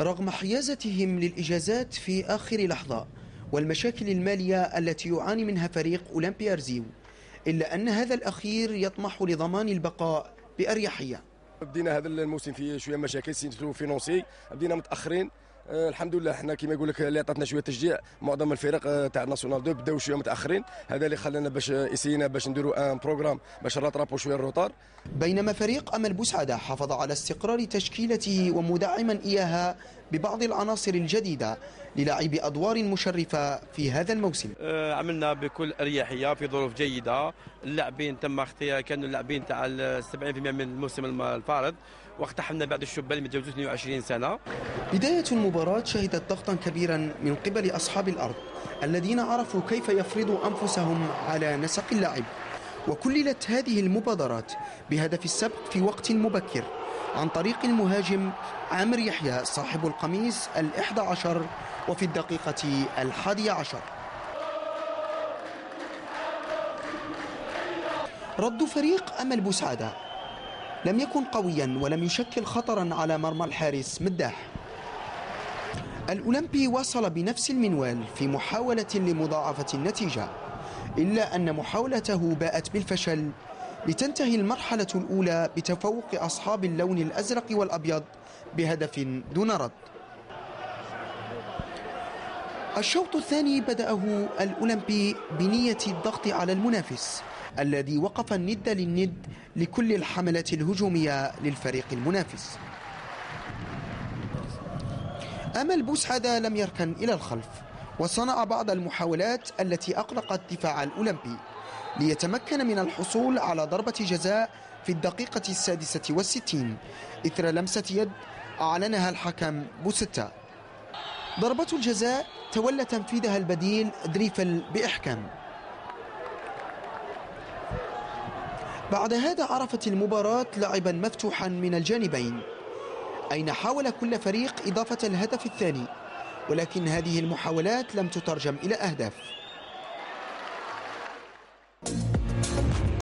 رغم حيازتهم للإجازات في آخر لحظة والمشاكل المالية التي يعاني منها فريق أولمبيا أرزيو إلا أن هذا الأخير يطمح لضمان البقاء بأريحية. بدينا هذا الموسم فيه شوية مشاكل surtout financiers. بدينا متأخرين. الحمد لله حنا كما يقول لك اللي عطاتنا شوية تشجيع معظم الفرق آه تاع nationale deux بداو شوية متأخرين هذا اللي خلانا باش essayينا باش نديروا un programme باش نrattrapeو شوية ال retard بينما فريق أمل بوسعادة حافظ على استقرار تشكيلته ومدعما إياها ببعض العناصر الجديدة للعب أدوار مشرفة في هذا الموسم. آه، عملنا بكل أريحية في ظروف جيدة. اللاعبين تم اختيار كانوا اللاعبين تاع ال 70% من الموسم الم- الفارض واقتحمنا بعض الشبان اللي متجاوزوا 22 سنة. بداية المباراة شهدت ضغطا كبيرا من قبل أصحاب الأرض الذين عرفوا كيف يفرضوا أنفسهم على نسق اللعب وكللت هذه المبادرات بهدف السبق في وقت مبكر عن طريق المهاجم عامر يحيى صاحب القميص الإحدى عشر وفي الدقيقة الحادية عشر. رد فريق أمل بوسعادة لم يكن قويا ولم يشكل خطرا على مرمى الحارس مداح. الأولمبي واصل بنفس المنوال في محاولة لمضاعفة النتيجة إلا أن محاولته باءت بالفشل لتنتهي المرحلة الأولى بتفوق أصحاب اللون الأزرق والأبيض بهدف دون رد. الشوط الثاني بدأه الأولمبي بنية الضغط على المنافس الذي وقف الند للند لكل الحملة الهجومية للفريق المنافس. أمل بوسعادة لم يركن إلى الخلف وصنع بعض المحاولات التي أقلقت دفاع الأولمبي ليتمكن من الحصول على ضربة جزاء في الدقيقة السادسة والستين إثر لمسة يد أعلنها الحكم بوستة ضربة الجزاء تولى تنفيذها البديل دريفل بإحكام. بعد هذا عرفت المباراة لعبا مفتوحا من الجانبين. أين حاول كل فريق إضافة الهدف الثاني ولكن هذه المحاولات لم تترجم إلى أهداف.